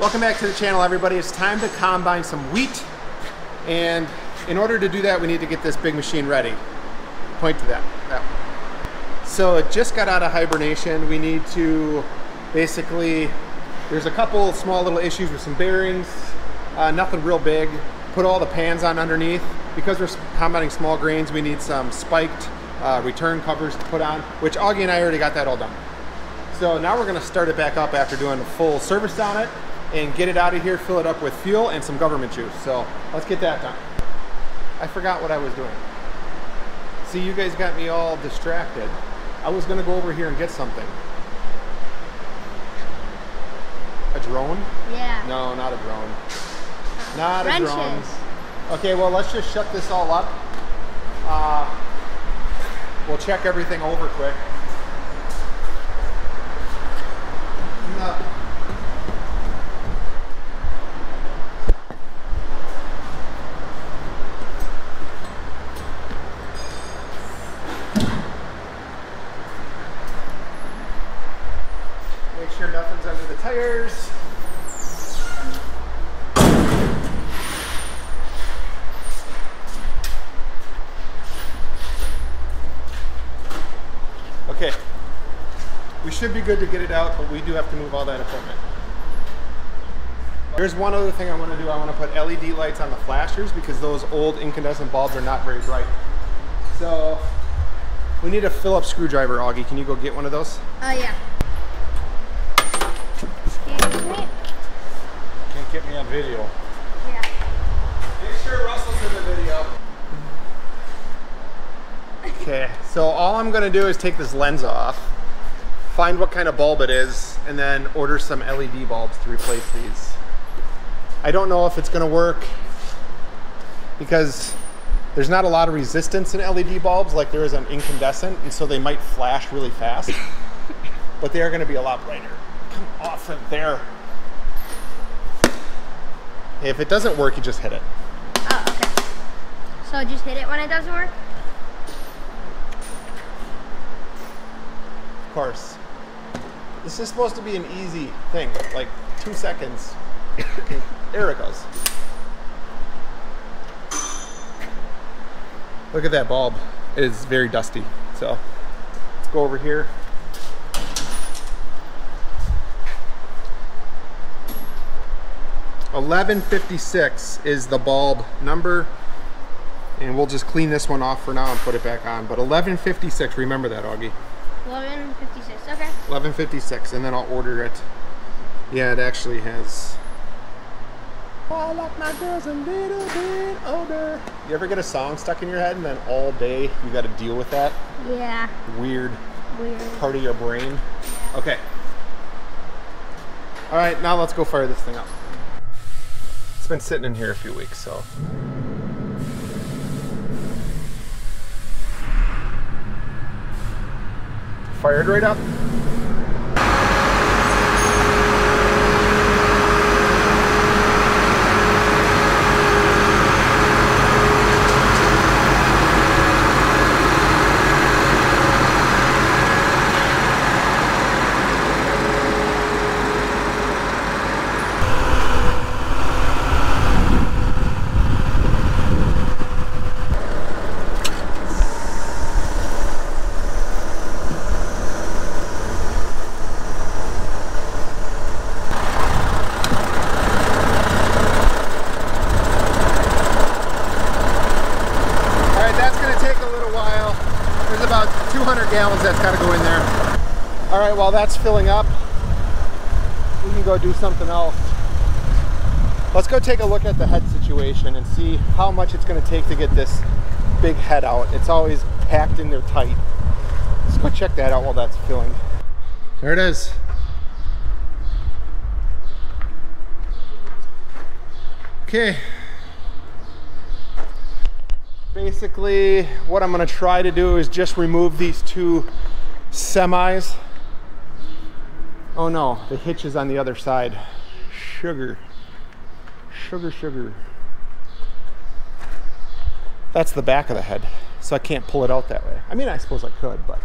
Welcome back to the channel everybody. It's time to combine some wheat and in order to do that we need to get this big machine ready. Point to that. that so it just got out of hibernation. We need to basically, there's a couple small little issues with some bearings, uh, nothing real big. Put all the pans on underneath. Because we're combining small grains we need some spiked uh, return covers to put on, which Augie and I already got that all done. So now we're gonna start it back up after doing a full service on it and get it out of here, fill it up with fuel and some government juice. So let's get that done. I forgot what I was doing. See, you guys got me all distracted. I was gonna go over here and get something. A drone? Yeah. No, not a drone. Not Wrenches. a drone. Okay, well, let's just shut this all up. Uh, we'll check everything over quick. No. Make sure nothing's under the tires. Okay. We should be good to get it out, but we do have to move all that equipment. Here's one other thing I want to do. I want to put LED lights on the flashers because those old incandescent bulbs are not very bright. So we need a Phillips screwdriver, Augie. Can you go get one of those? Oh yeah. Excuse me. Can't get me on video. Yeah. Make sure Russell's in the video. Okay, so all I'm gonna do is take this lens off, find what kind of bulb it is, and then order some LED bulbs to replace these. I don't know if it's gonna work because there's not a lot of resistance in LED bulbs like there is on incandescent, and so they might flash really fast, but they are gonna be a lot brighter. Come off of there. If it doesn't work, you just hit it. Oh, okay. So just hit it when it doesn't work? Of course. This is supposed to be an easy thing, like two seconds. there it goes. Look at that bulb. It is very dusty. So let's go over here. Eleven fifty six is the bulb number, and we'll just clean this one off for now and put it back on. But eleven fifty six, remember that, Augie. 1156. Okay. 1156 and then I'll order it. Yeah, it actually has. Oh, I like my girls a little bit older. You ever get a song stuck in your head and then all day you got to deal with that Yeah. weird Weird. part of your brain? Okay. All right, now let's go fire this thing up. It's been sitting in here a few weeks, so. Fired right up. All right, that's gonna take a little while. There's about 200 gallons that's gotta go in there. All right, while that's filling up, we can go do something else. Let's go take a look at the head situation and see how much it's gonna take to get this big head out. It's always packed in there tight. Let's go check that out while that's filling. There it is. Okay, basically what I'm to try to do is just remove these two semis. Oh no, the hitch is on the other side. Sugar. Sugar, sugar. That's the back of the head, so I can't pull it out that way. I mean, I suppose I could, but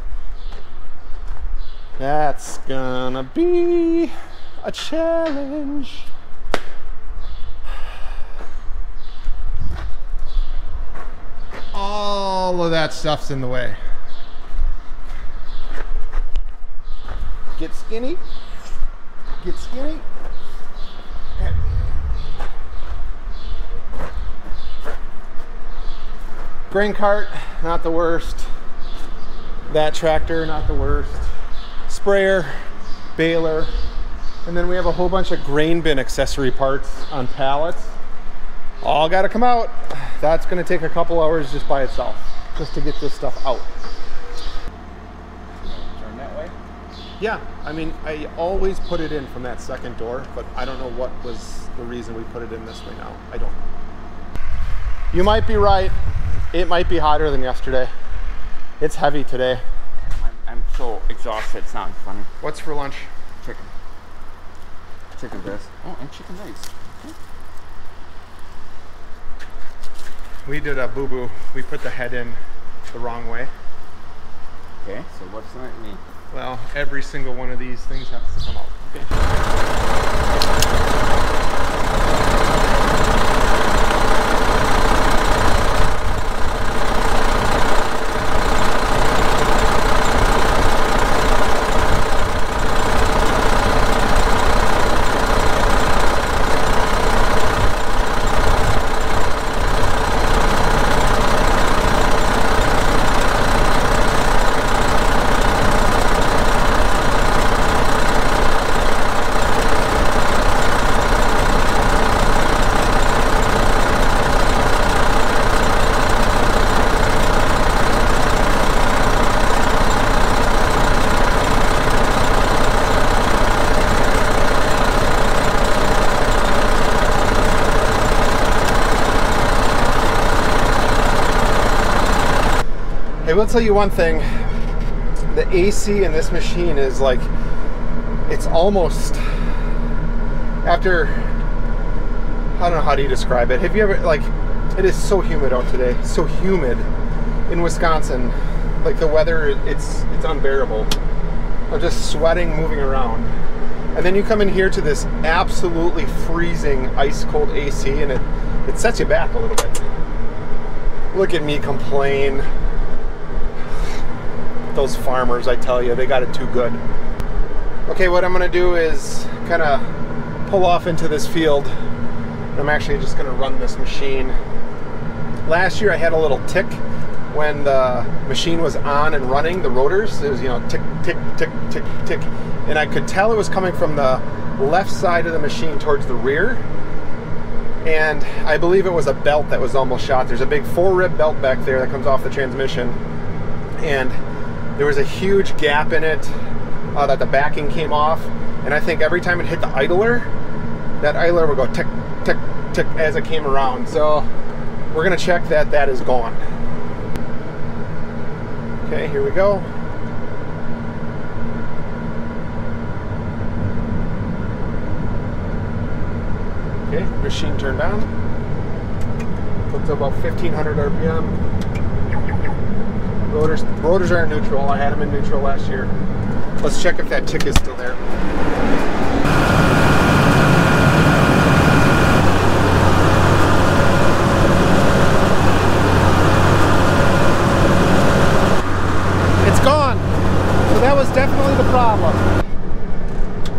that's gonna be a challenge. All of that stuff's in the way. Get skinny. Get skinny. Grain cart, not the worst. That tractor, not the worst. Sprayer, baler, and then we have a whole bunch of grain bin accessory parts on pallets. All gotta come out. That's gonna take a couple hours just by itself, just to get this stuff out. Turn that way. Yeah, I mean, I always put it in from that second door, but I don't know what was the reason we put it in this way now. I don't. You might be right. It might be hotter than yesterday. It's heavy today. I'm, I'm so exhausted. It's not funny. What's for lunch? Chicken. Chicken breast. Oh, and chicken legs. We did a boo-boo. We put the head in the wrong way. Okay. So what's that mean? Well, every single one of these things has to come out. I will tell you one thing. The AC in this machine is like, it's almost after, I don't know how do you describe it. Have you ever, like, it is so humid out today. So humid in Wisconsin. Like the weather, it's it's unbearable. I'm just sweating, moving around. And then you come in here to this absolutely freezing ice cold AC and it, it sets you back a little bit. Look at me complain those farmers, I tell you, they got it too good. Okay, what I'm gonna do is kind of pull off into this field. I'm actually just gonna run this machine. Last year I had a little tick when the machine was on and running, the rotors, it was, you know, tick, tick, tick, tick, tick. And I could tell it was coming from the left side of the machine towards the rear. And I believe it was a belt that was almost shot. There's a big four rib belt back there that comes off the transmission. And there was a huge gap in it uh, that the backing came off. And I think every time it hit the idler, that idler would go tick, tick, tick as it came around. So we're gonna check that that is gone. Okay, here we go. Okay, machine turned on. Up to about 1500 RPM. Rotors, rotors are neutral. I had them in neutral last year. Let's check if that tick is still there. It's gone. So that was definitely the problem.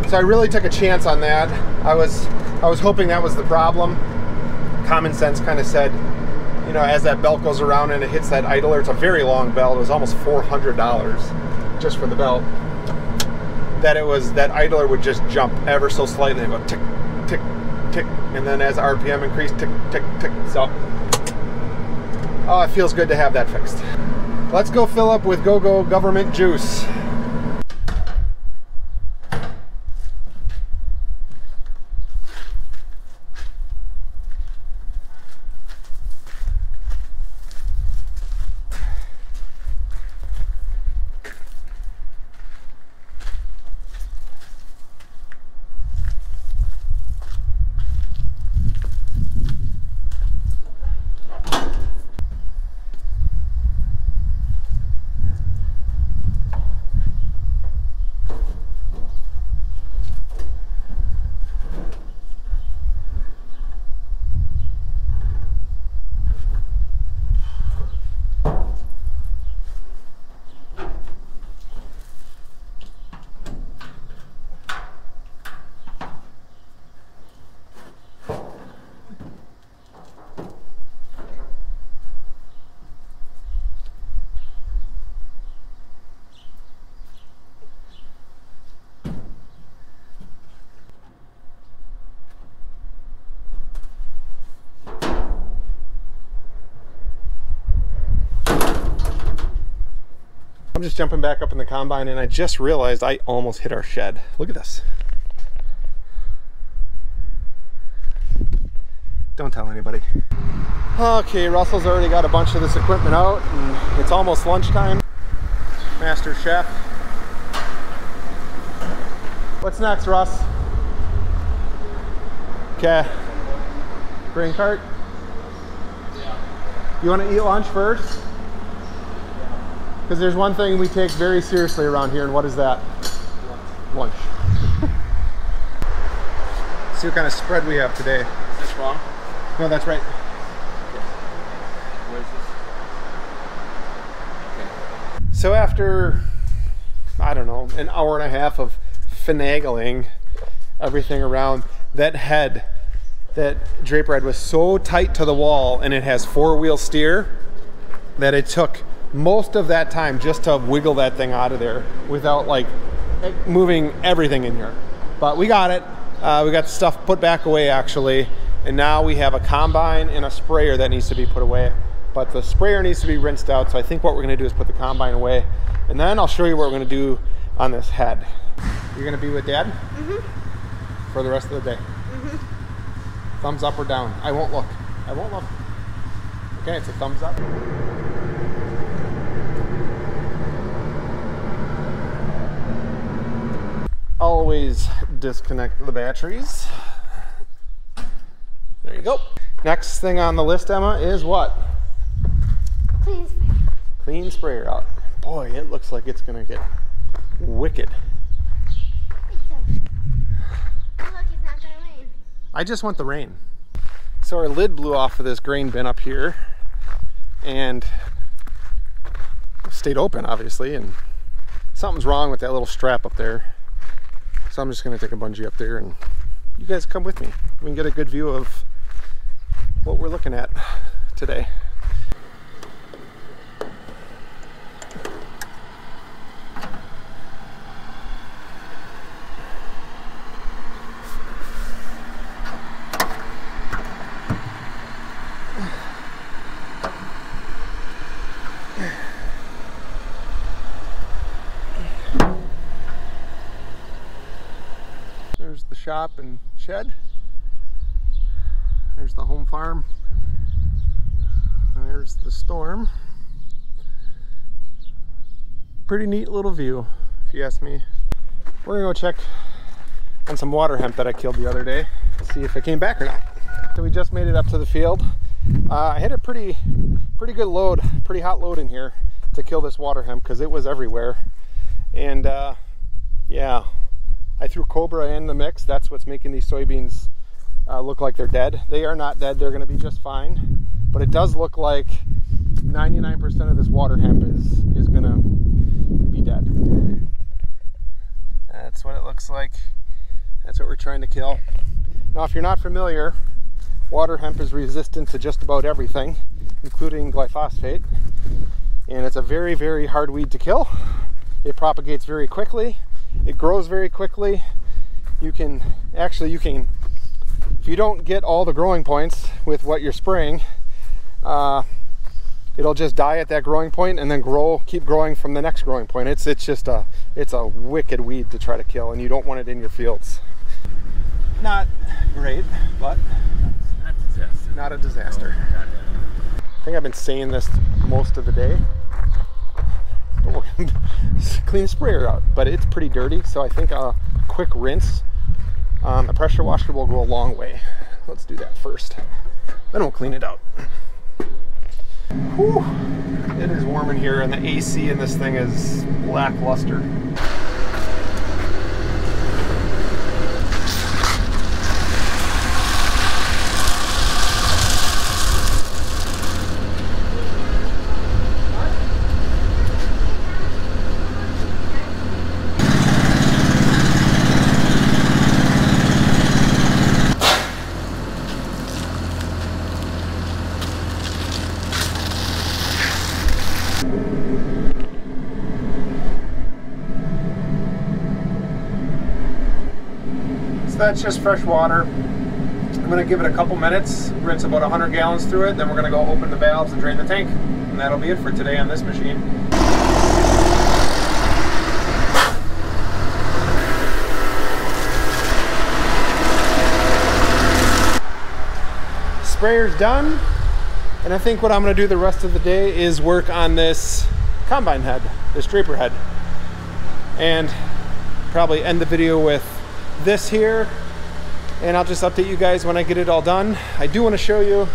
So I really took a chance on that. I was I was hoping that was the problem. Common sense kind of said, know, as that belt goes around and it hits that idler, it's a very long belt. It was almost $400 just for the belt. That it was that idler would just jump ever so slightly and go tick, tick, tick, and then as RPM increased, tick, tick, tick. So, oh, it feels good to have that fixed. Let's go fill up with GoGo -Go government juice. Just jumping back up in the combine and I just realized I almost hit our shed. Look at this. Don't tell anybody. Okay, Russell's already got a bunch of this equipment out and it's almost lunchtime. Master Chef. What's next, Russ? Okay. Grain cart? You want to eat lunch first? Because there's one thing we take very seriously around here, and what is that? Lunch. Lunch. See what kind of spread we have today. Is this wrong? No, that's right. This? So after, I don't know, an hour and a half of finagling everything around, that head that draper head was so tight to the wall and it has four-wheel steer that it took most of that time just to wiggle that thing out of there without like moving everything in here. But we got it. Uh, we got stuff put back away actually. And now we have a combine and a sprayer that needs to be put away. But the sprayer needs to be rinsed out. So I think what we're gonna do is put the combine away. And then I'll show you what we're gonna do on this head. You're gonna be with dad? For the rest of the day? Thumbs up or down? I won't look. I won't look. Okay, it's a thumbs up. Always disconnect the batteries. There you go. Next thing on the list, Emma, is what? Please. Clean sprayer out. Boy, it looks like it's gonna get wicked. Look, it's not gonna rain. I just want the rain. So our lid blew off of this grain bin up here and stayed open obviously and something's wrong with that little strap up there. So I'm just gonna take a bungee up there and you guys come with me. We can get a good view of what we're looking at today. There's the shop and shed. There's the home farm. There's the storm. Pretty neat little view, if you ask me. We're gonna go check on some water hemp that I killed the other day. See if it came back or not. So we just made it up to the field. Uh, I hit a pretty, pretty good load, pretty hot load in here to kill this water hemp because it was everywhere. And uh, yeah, I threw Cobra in the mix. That's what's making these soybeans uh, look like they're dead. They are not dead. They're going to be just fine. But it does look like 99% of this water hemp is is going to be dead. That's what it looks like. That's what we're trying to kill. Now, if you're not familiar, water hemp is resistant to just about everything, including glyphosate. And it's a very, very hard weed to kill. It propagates very quickly. It grows very quickly. You can actually you can if you don't get all the growing points with what you're spraying, uh, it'll just die at that growing point and then grow, keep growing from the next growing point. It's it's just a it's a wicked weed to try to kill, and you don't want it in your fields. Not great, but Not a disaster. I think I've been saying this most of the day. But we're clean the sprayer out, but it's pretty dirty, so I think a quick rinse on a pressure washer will go a long way. Let's do that first. Then we'll clean it out. Whew. It is warm in here, and the AC in this thing is lackluster. that's just fresh water. I'm gonna give it a couple minutes, rinse about 100 gallons through it, then we're gonna go open the valves and drain the tank. And that'll be it for today on this machine. Sprayer's done, and I think what I'm gonna do the rest of the day is work on this combine head, this draper head. And probably end the video with this here. And I'll just update you guys when I get it all done. I do wanna show you,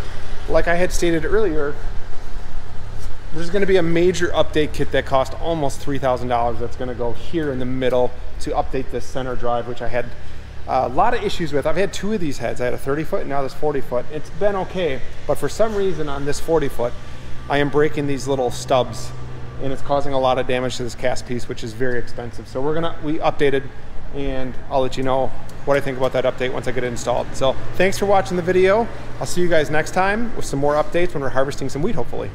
like I had stated earlier, there's going to be a major update kit that cost almost $3,000 that's going to go here in the middle to update this center drive, which I had a lot of issues with. I've had two of these heads. I had a 30 foot and now this 40 foot. It's been okay, but for some reason on this 40 foot, I am breaking these little stubs and it's causing a lot of damage to this cast piece, which is very expensive. So we're gonna, we updated and I'll let you know what I think about that update once I get it installed. So thanks for watching the video. I'll see you guys next time with some more updates when we're harvesting some wheat, hopefully.